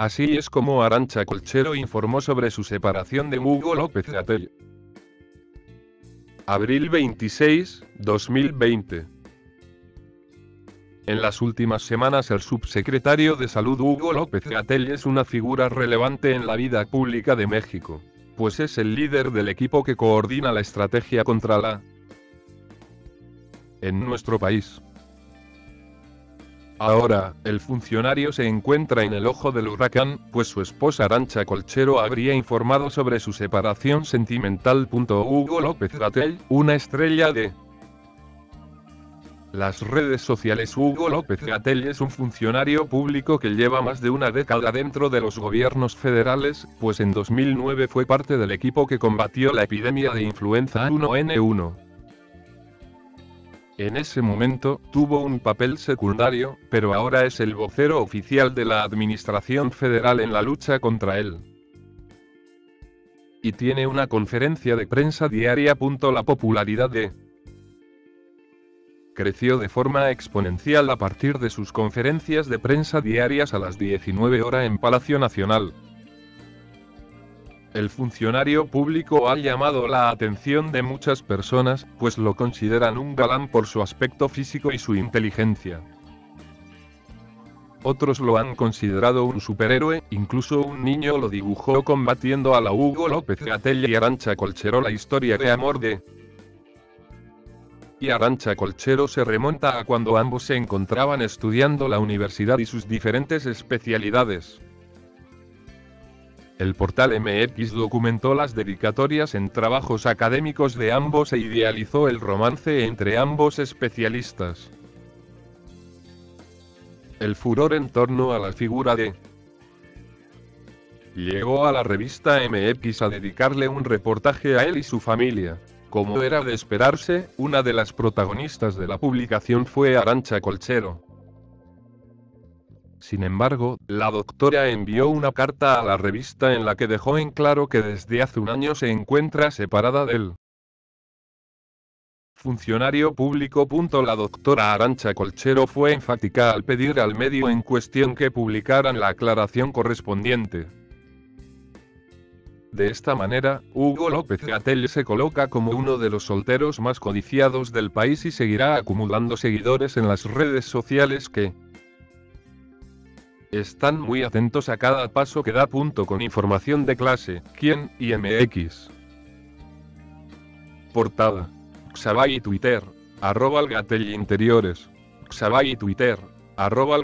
Así es como Arancha Colchero informó sobre su separación de Hugo López Gatell. Abril 26, 2020. En las últimas semanas el subsecretario de Salud Hugo López Gatell es una figura relevante en la vida pública de México, pues es el líder del equipo que coordina la estrategia contra la en nuestro país. Ahora, el funcionario se encuentra en el ojo del huracán, pues su esposa Arancha Colchero habría informado sobre su separación sentimental. Hugo López Gatell, una estrella de las redes sociales Hugo López Gatell es un funcionario público que lleva más de una década dentro de los gobiernos federales, pues en 2009 fue parte del equipo que combatió la epidemia de influenza 1N1. En ese momento, tuvo un papel secundario, pero ahora es el vocero oficial de la Administración Federal en la lucha contra él. Y tiene una conferencia de prensa diaria. La popularidad de creció de forma exponencial a partir de sus conferencias de prensa diarias a las 19 horas en Palacio Nacional. El funcionario público ha llamado la atención de muchas personas, pues lo consideran un galán por su aspecto físico y su inteligencia. Otros lo han considerado un superhéroe, incluso un niño lo dibujó combatiendo a la Hugo López Gatell y Arancha Colchero la historia de amor de y Arancha Colchero se remonta a cuando ambos se encontraban estudiando la universidad y sus diferentes especialidades. El portal MX documentó las dedicatorias en trabajos académicos de ambos e idealizó el romance entre ambos especialistas. El furor en torno a la figura de llegó a la revista MX a dedicarle un reportaje a él y su familia. Como era de esperarse, una de las protagonistas de la publicación fue Arancha Colchero. Sin embargo, la doctora envió una carta a la revista en la que dejó en claro que desde hace un año se encuentra separada del funcionario público. La doctora Arancha Colchero fue enfática al pedir al medio en cuestión que publicaran la aclaración correspondiente. De esta manera, Hugo López Gatell se coloca como uno de los solteros más codiciados del país y seguirá acumulando seguidores en las redes sociales que, están muy atentos a cada paso que da punto con información de clase, quién y MX. Portada. Xabay Twitter. Arroba Algatel Interiores. Xabay Twitter. Arroba.